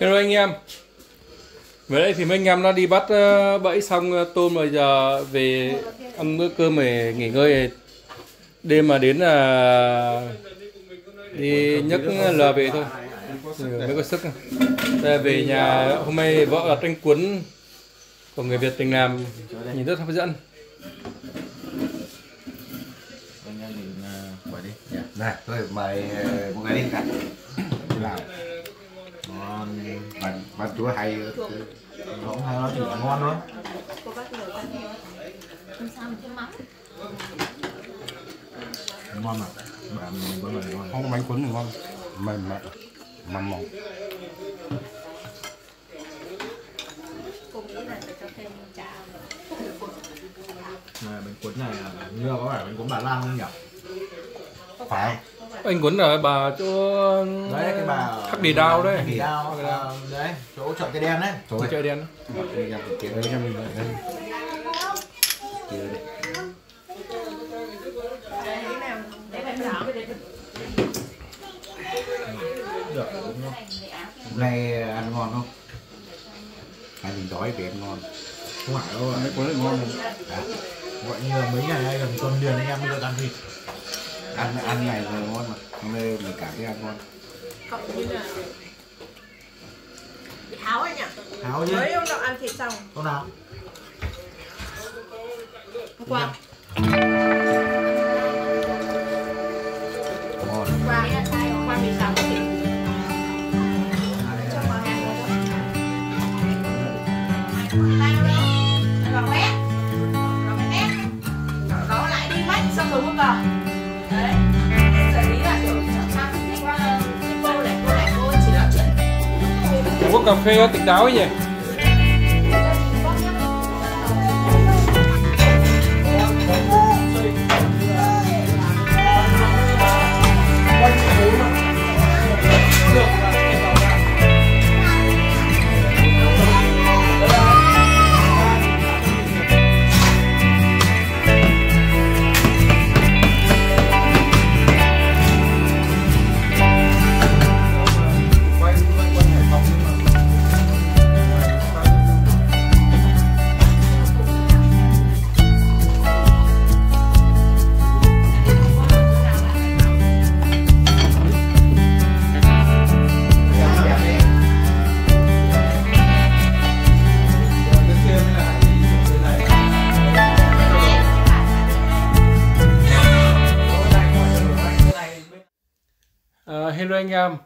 Hello anh em. Vừa đây thì mấy anh em nó đi bắt ờ, bẫy xong ờ, tôm rồi giờ về ăn bữa cơm để nghỉ ngơi. Đêm mà đến là đi nhấc ờ, lờ về thôi. Ừ, mới có sức. Đây, về nhà hôm nay vợ đặt anh cuốn của người Việt tình làm. Nhìn rất hấp dẫn. Anh em đi. Dạ. Này, thôi mày một ngày đi. Cả. làm bạn bạn chúa hay không hay nó là ngon sao mình thêm mắm ngon mà bạn mình có lời ngon. Không có bánh cuốn thì ngon. Mềm mại mặn mỏng. Cô nghĩ là phải cho thêm chả này bánh cuốn này là như có phải bánh cuốn bà Lan không nhỉ? Phải Anh cuốn ở bà chỗ đấy cái bà Khắc Đì Đao đấy Đì Đao à, đấy chỗ chợ cây đen đấy Trời Chợ đen Đi ra một tiếng đấy cho mình đây chưa đấy. được đúng không Hôm nay ăn ngon không? Hay mình đói về ăn ngon. không phải đâu cuốn thì ngon rồi. gọi như là mấy ngày nay gần tuần liền anh em mới được ăn thịt Ăn ăn này là ngon mà. Hôm nay mình cảm thấy ăn ngon. Cộng như là Tháo anh ạ tháo chứ. Mới hôm nọ ăn thịt xong. Con nào? Hôm qua cà phê tỉnh táo ấy nhỉ anh em.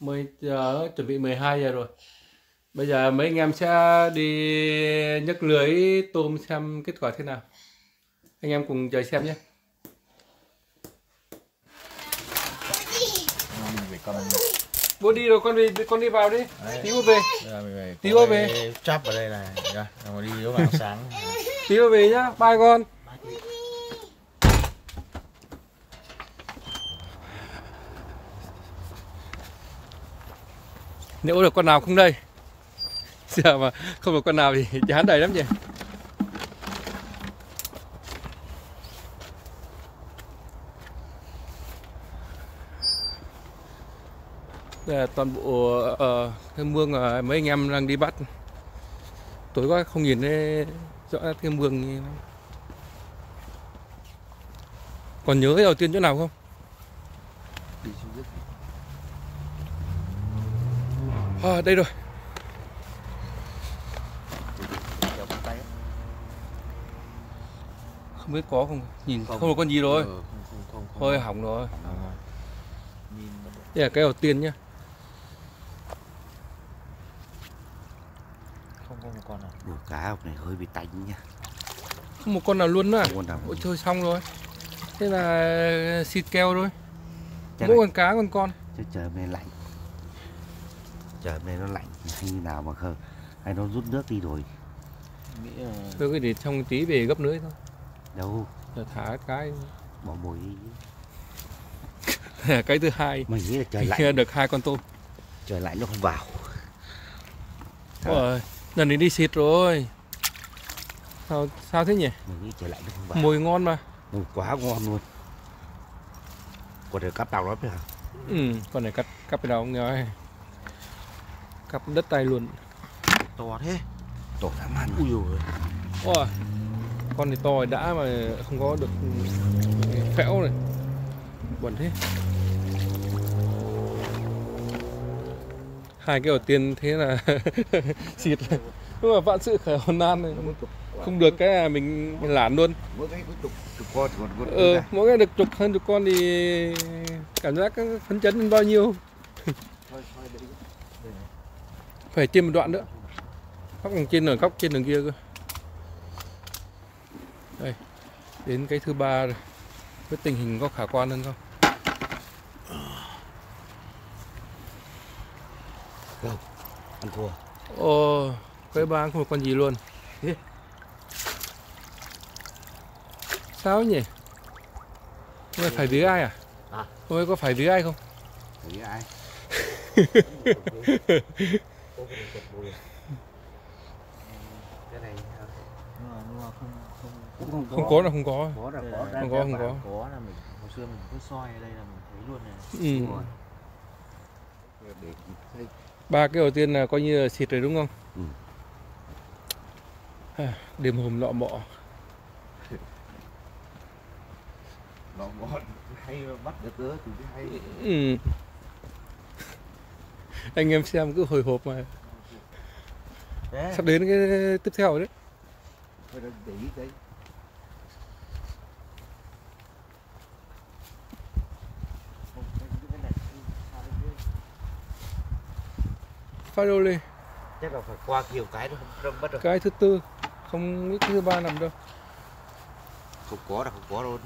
10 giờ chuẩn bị 12 giờ rồi. Bây giờ mấy anh em sẽ đi nhấc lưới tôm xem kết quả thế nào. Anh em cùng chờ xem nhé. Bố đi rồi con đi con đi vào đi. Đấy. Tí nữa về. Tí cái về. chắp ở đây này. Ra rồi đi vào sáng. Tí nữa về nhá. Bye con Nếu được con nào không đây Giờ mà không được con nào thì chán đầy lắm nhỉ Đây là toàn bộ uh, cái mương mà mấy anh em đang đi bắt Tối quá không nhìn thấy rõ cái mương như. Còn nhớ cái đầu tiên chỗ nào không? À, đây rồi. Không biết có không? Nhìn không, có con gì rồi. Ừ, không, không, không, không. Thôi hỏng rồi. À, nhìn Đây là cái đầu tiên nhá. Không có một con nào. Đồ cá hôm này hơi bị tanh nha. Không một con nào luôn nữa à? Ôi thôi xong rồi. Thế là xịt keo thôi. Mỗi con cá con con. Trời hôm nay lạnh. Trời nay nó lạnh hay như nào mà khờ hay nó rút nước đi rồi. nghĩ là Thôi cái để trong tí về gấp lưới thôi Đâu, Rồi thả cái bỏ mồi đi. cái thứ hai Mình nghĩ là trời lạnh, được hai con tôm trời lạnh nó không vào. Rồi lần này đi xịt rồi Sao, sao thế nhỉ? Mình nghĩ trời lạnh nó không vào. Mùi ngon mà Mùi quá ngon luôn. Còn được cắp tàu lắm hả? Ừ, con này cắt cắt cái đầu nghe ơi. Cặp đất tay luôn. To thế. Tổ dã man ui dồi Ôi, con thì to đã mà không có được phẽo này. Buồn thế. Hai cái đầu tiên thế là xịt nhưng mà vạn sự khởi hồn nan này không được cái là mình, lản luôn. Mỗi cái có chục chục con thì còn con ờ, mỗi cái được chục hơn chục con thì cảm giác phấn chấn bao nhiêu phải trên một đoạn nữa. Góc đằng trên ở góc trên đường kia cơ. Đây đến cái thứ ba rồi. Với tình hình có khả quan hơn không? Ăn thua. Ồ cái ba không có con gì luôn. Ê. sao nhỉ? Hôm phải với ai à? À. hôm có phải với ai không? Thấy ai cái này nhưng mà không không cũng không không có là không có có là Đây có là Không có, không có. có là mình hồi xưa mình cứ soi ở đây là mình thấy luôn này ừ. ba cái đầu tiên là coi như là xịt rồi đúng không Ừ. À, đêm hôm lọ mọ nó ngon hay bắt được cớ thì hay ừ. Anh em xem cứ hồi hộp mà. Sắp đến cái tiếp theo rồi đấy phải để ý đấy Không, cái- cái này sao đấy chứ? pha đô lê chắc là phải qua nhiều cái nó không bắt được. Cái thứ tư không biết thứ ba nằm đâu. Không có là không có luôn.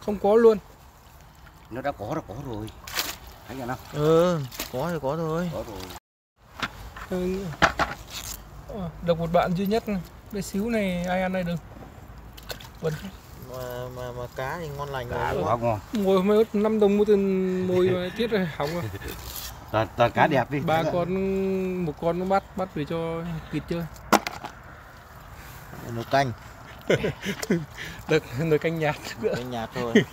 Không có luôn. Nó đã có là có rồi thấy chưa nào? Ừ có thì có thôi. Có rồi. Ừ. Ờ, được một bạn duy nhất bé xíu này ai ăn đây được? Vâng. mà mà mà cá thì ngon lành cá rồi. quá ngon. Ngồi hôm nay 5 đồng mua tiền mồi mà tiết rồi hỏng rồi. Toàn toàn cá đẹp đi. Ba con một con nó bắt bắt về cho kịt chơi. Nấu canh. Được nồi canh nhạt. Nữa canh nhạt thôi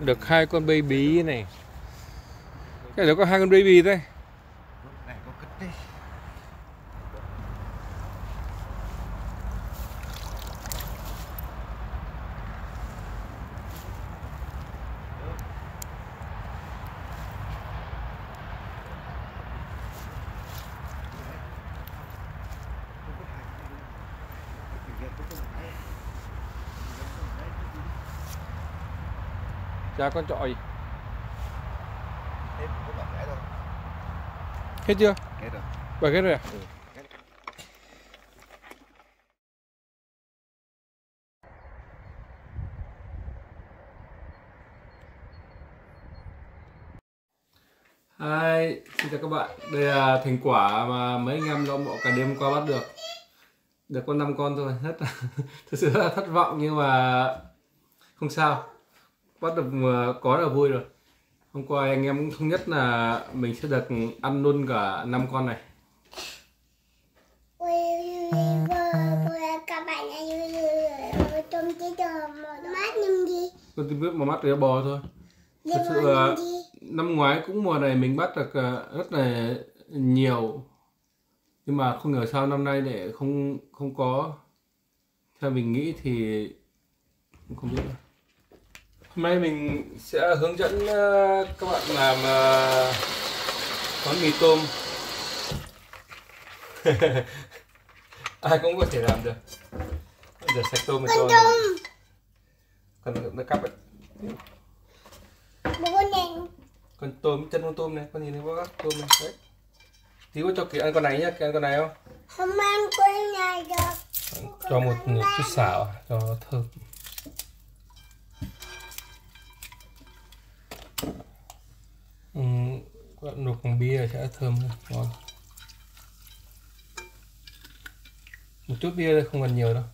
được hai con baby này. Cái đó có hai con baby đây này có cất đi chả con thôi hết chưa hết rồi bảy cái rồi à Hi, xin chào các bạn. Đây là thành quả mà mấy anh em lông bộ cả đêm qua bắt được. Được con 5 con thôi, rất thực sự rất là thất vọng nhưng mà không sao. Bắt được có là vui rồi. Hôm qua anh em cũng thống nhất là mình sẽ được ăn luôn cả 5 con này. tôi biết mà mắt để bò thôi. Thật sự là năm ngoái cũng mùa này mình bắt được ờ, rất là nhiều nhưng mà không ngờ sao năm nay lại không không có theo mình nghĩ thì không biết nữa. Hôm nay mình sẽ hướng dẫn ờ, các bạn làm ờ, món mì tôm. Ai cũng có thể làm được. Giờ sạch tôm cho còn nó cắp ấy. Con tôm chân con tôm này con nhìn thấy các tôm này. Đấy. Tí có cho kỳ ăn con này nhá kỳ ăn con này không? Không ăn con này được cho một chút xào cho thơm các bạn luộc bằng bia sẽ thơm hơn ngon. Một chút bia thôi không cần nhiều đâu.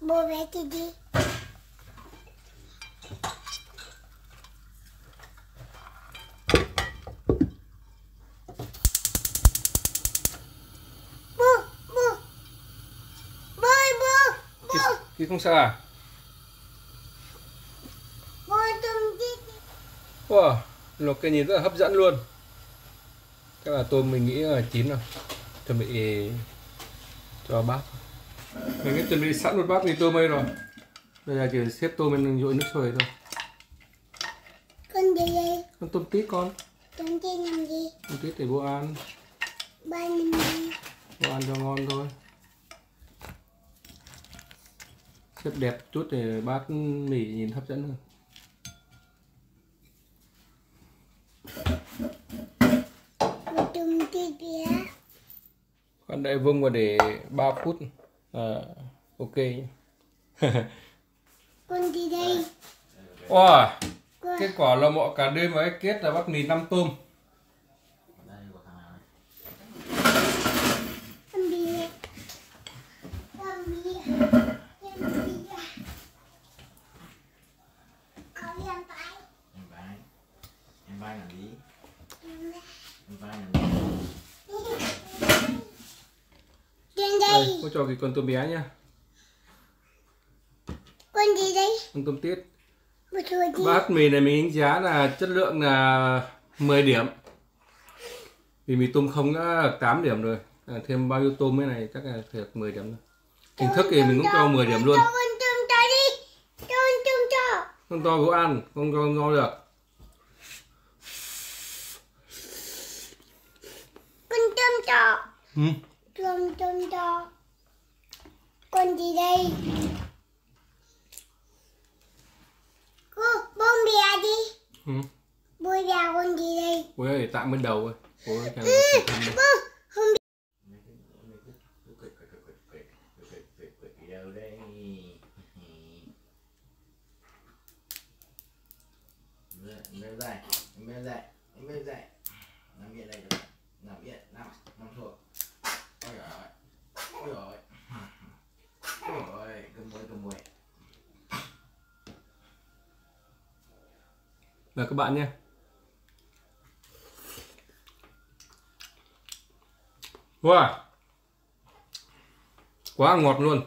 Bố bé thì đi. Kì không sao à Bố tôm đi. Wow một cái nhìn rất là hấp dẫn luôn. Chắc là tôm mình nghĩ là chín rồi. Chuẩn bị cho bát mình đã chuẩn bị sẵn một bát mì tôm đây rồi. Bây giờ chỉ xếp tôm lên dội nước sôi thôi. Con đi đây. con tôm tít con. Tôm đi làm gì? tôm tít để bố ăn. Ba làm gì? bố ăn cho ngon thôi. Xếp đẹp chút để bát mì nhìn hấp dẫn hơn Bố tôm đi bé. Con đậy vung vào để 3 phút à, ok. Con đi đây. wow kết quả là mọ cả đêm với kết là bắt mì 5 tôm con đi đây. Con đi. Con đi. Có liên tay. Em bay Em bay làm gì? Gì? Đây cô cho cái con tôm bé nhá Con đi đây. con tôm tiết bát mì này mình đánh giá là chất lượng là 10 điểm vì mì tôm không đã được 8 điểm rồi à, thêm bao nhiêu tôm cái này chắc là phải được 10 điểm thôi hình thức thì mình cũng cho 10 điểm luôn con tôm to đi. Con tôm to. con to bố ăn không cho no được Con to. ừ. Tôm tôm to. Con đi đây. Cô, bông bè đi. Ừ. Bố ra con đi đây. bố để tạm bên đầu bố chẳng Ừ, không biết. đâu đây em bên dậy em bên dậy em bên dậy nằm yên đây được nằm yên nằm nằm thuộc ôi giời ơi ôi giời ơi ôi giời ơi cầm môi cầm môi là các bạn nhé wow. Quá ngọt luôn.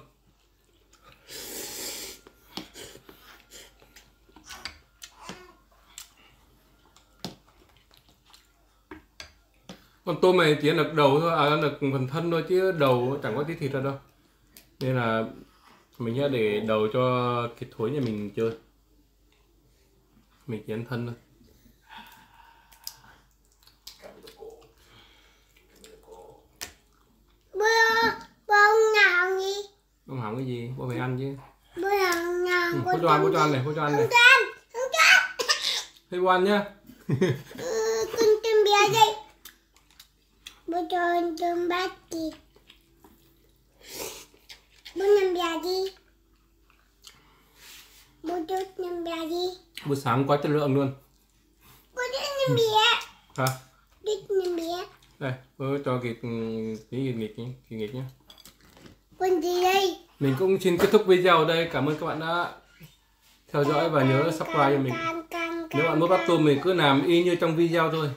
Con tôm này chỉ ăn được đầu thôi à ăn được phần thân thôi chứ đầu chẳng có tí thịt ra đâu. Nên là mình sẽ để đầu cho thịt thối nhà mình chơi miệt danh thân thôi bông hỏng cái gì bố mày ăn chứ bố hỏng nào ừ, bố cho ăn bố cho ăn này bố cho ăn này không cho thấy bố ăn nhá ừ, con tìm bia đi. bố cho con tìm bát đi. bố nhầm bia đi. bố cho nhầm bia đi buổi sáng quá chất lượng luôn. Bố cho nằm bé. hả? Đít nằm bé. đây bố cho cái cái nghịch nghịch cái nghịch nhé Con đi đây. mình cũng xin kết thúc video ở đây. Cảm ơn các bạn đã theo dõi và nhớ subscribe cho mình. nếu bạn muốn bắt tôm mình cứ làm y như trong video thôi.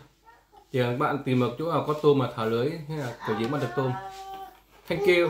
Chỉ cần bạn tìm một chỗ nào có tôm mà thả lưới hay là kiểu gì bắt được tôm thank you